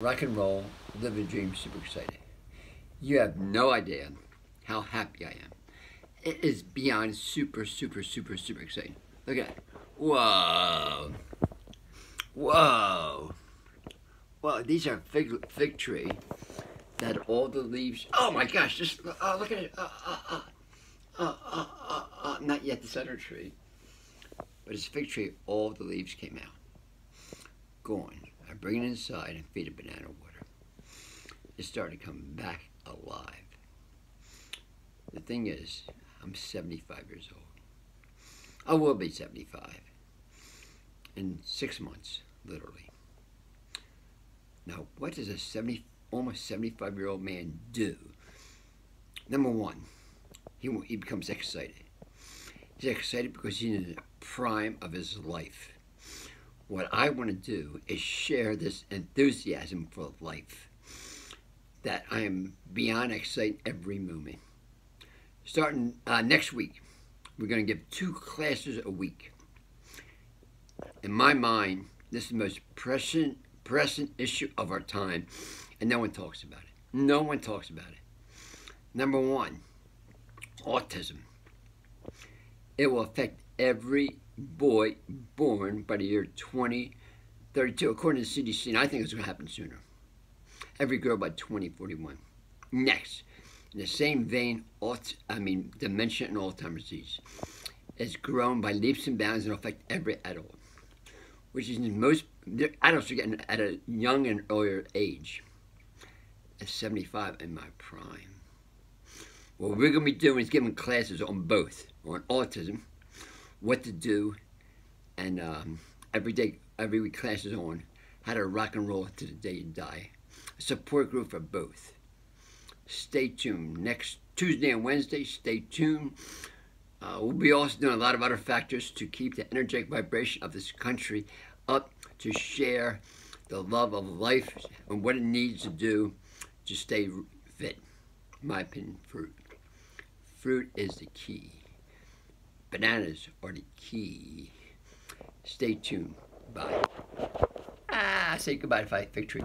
Rock and roll, live a dream, super excited. You have no idea how happy I am. It is beyond super, super, super, super exciting. Look at that. Whoa. Whoa. Whoa, these are fig, fig tree that all the leaves, oh my gosh, just, oh, look at it. Uh, uh, uh, uh, uh, uh, uh, not yet the center tree, but it's fig tree, all the leaves came out. Gone. Bring it inside and feed it banana water. It started coming back alive. The thing is, I'm 75 years old. I will be 75 in six months, literally. Now, what does a 70, almost 75 year old man do? Number one, he, he becomes excited. He's excited because he's in the prime of his life. What I want to do is share this enthusiasm for life that I am beyond excited every moment. Starting uh, next week, we're going to give two classes a week. In my mind, this is the most pressing, pressing issue of our time, and no one talks about it. No one talks about it. Number one, autism. It will affect every boy born by the year 2032, according to the CDC, and I think it's going to happen sooner. Every girl by 2041. Next, in the same vein, I mean, dementia and Alzheimer's disease is grown by leaps and bounds and affect every adult, which is most adults are getting at a young and earlier age. At 75 in my prime. What we're going to be doing is giving classes on both, on autism what to do, and um, every day, every week classes on how to rock and roll to the day you die. A support group for both. Stay tuned. Next Tuesday and Wednesday, stay tuned. Uh, we'll be also doing a lot of other factors to keep the energetic vibration of this country up to share the love of life and what it needs to do to stay fit. My opinion, fruit. Fruit is the key. Bananas are the key. Stay tuned. Bye. Ah, say goodbye to fig trees.